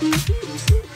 Mm-hmm.